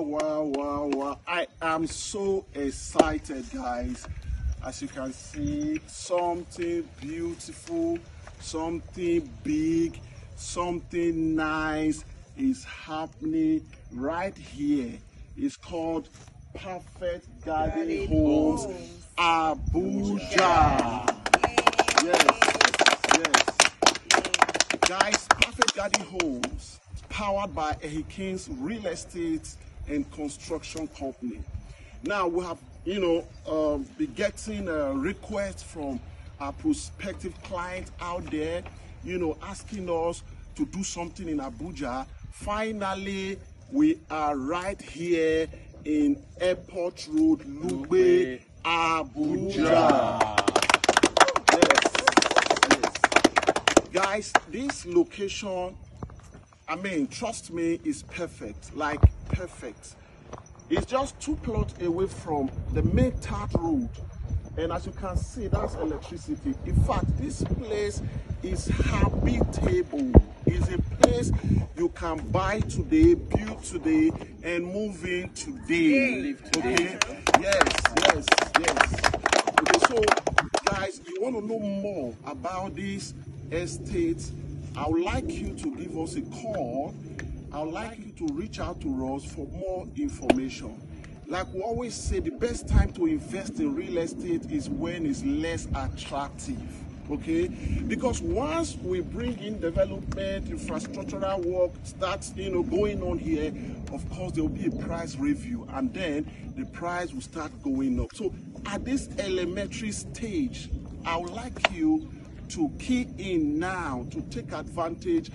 wow, wow, wow, wow. I am so excited, guys. As you can see, something beautiful, something big, something nice is happening right here. It's called Perfect Garden, Garden Homes, Homes. Abuja. Yes, yes. Guys, Perfect Garden Homes, powered by Ehi-Kings Real Estate and Construction Company. Now we have, you know, um, be getting a request from our prospective clients out there, you know, asking us to do something in Abuja. Finally, we are right here in Airport Road, Lugbe, Abuja. Yes, yes. Guys, this location, I mean, trust me, is perfect. Like, perfect. It's just two plots away from the main Tart Road. And as you can see, that's electricity. In fact, this place is habitable. It's a place you can buy today, build today, and move in today. Okay? Yes, yes, yes. Okay, so guys, you want to know more about this estate? I would like you to give us a call. I would like you to reach out to us for more information. Like we always say, the best time to invest in real estate is when it's less attractive. Okay, because once we bring in development, infrastructural work starts, you know, going on here, of course there will be a price review, and then the price will start going up. So at this elementary stage, I would like you to key in now to take advantage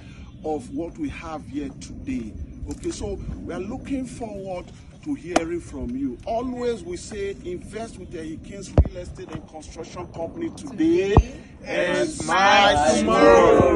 of what we have here today. Okay, so we are looking forward to hearing from you. Always we say invest with Ehi-Kings Real Estate and Construction Company today and smile tomorrow.